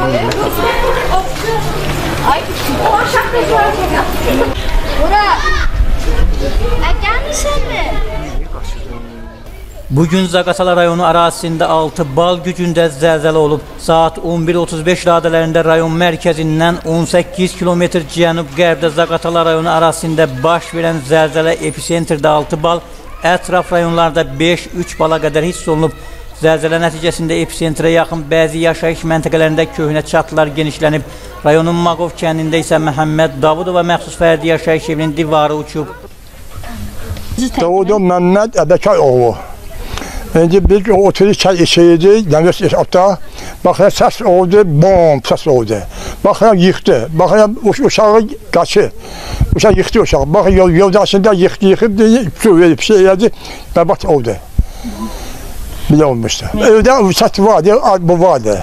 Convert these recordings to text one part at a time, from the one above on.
Ay, o aşağıda. E gelmişsin mi? Bugün Zaqatala rayonu ərazisində 6 bal gücündə zəlzələ olub. Saat 11:35 radələrində rayon mərkəzindən 18 kilometr cənub-qərbdə Zaqatala rayonu ərazisində baş verən zəlzələ episentrdə 6 bal, ətraf rayonlarda 5-3 bala qədər hiss olunub. Zəlzələ nəticəsində episentrə yaxın bəzi yaşayış məntəqələrində köhnə çatılar genişlənib. Rayonun Maqov kəndində isə Məhəmməd Davudova məxsus fərdi yaşayış evinin divarı uçub. Davudov Mehmet Ebekayoğlu. İndi biz oturup çay içeydi, demir hatta bakıya ses oldu, bom ses oldu. Bakıya yıktı, bakıya uş, uşağı kaçı. Uşağı yıktı uşağı. Bakıya yol, yoldaşında yıktı, yıkıp su verip şey yedi, berbat oldu. Bile olmuştu. Evde çatı vardı, bu vardı.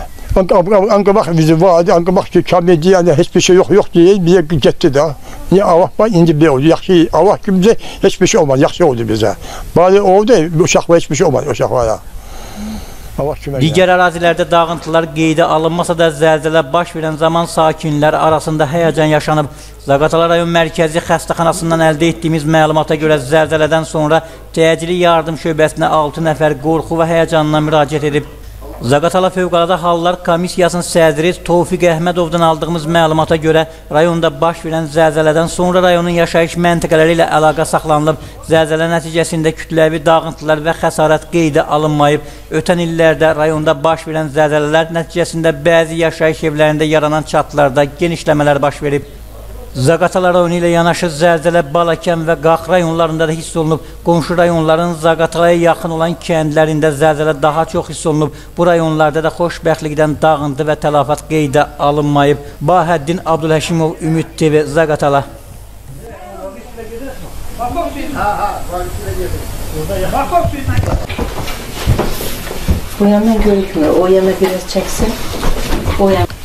Anka bak bizi vardı, anka bak ki kamedi yani hiçbir şey yok yok diye bize gitti de. Niye Allah bak indi bir oldu. Yaxşı Allah kimse hiçbir şey olmaz. Yaxşı oldu bize. Bari oldu uşakla hiçbir şey olmaz uşaklara. Digər ərazilərdə dağıntılar qeydə alınmasa da zəlzələ baş verən zaman sakinlər arasında həyəcan yaşanıb. Zaqatala rayon mərkəzi xəstəxanasından əldə etdiyimiz məlumata görə zəlzələdən sonra təcili yardım şöbəsinə 6 nəfər qorxu və həyəcanla müraciət edib. Zaqatala Fövqəladə Hallar Komissiyasının sədri Tofiq Əhmədovdan aldığımız məlumata görə rayonda baş verən zəlzələdən sonra rayonun yaşayış məntəqələri ilə əlaqə saxlanılıb. Zəlzələ nəticəsində kütləvi dağıntılar və xəsarət qeydə alınmayıb. Ötən illərdə rayonda baş verən zəlzələlər nəticəsində bəzi yaşayış evlərində yaranan çatlarda genişləmələr baş verib. Zaqatala rayonu ilə yanaşı Zəlzələ, Balakən və Qax rayonlarında da hiss olunub. Qonşu rayonların Zaqatalaya yaxın olan kəndlərində zəlzələ daha çox hiss olunub. Bu rayonlarda da xoşbəxtlikdən dağıntı və tələfat qeydə alınmayıb. Bahəddin Abdülhəşimov, Ümid TV, Zaqatala. Bu yana görükmüyor. O yana biraz çeksin. O yana.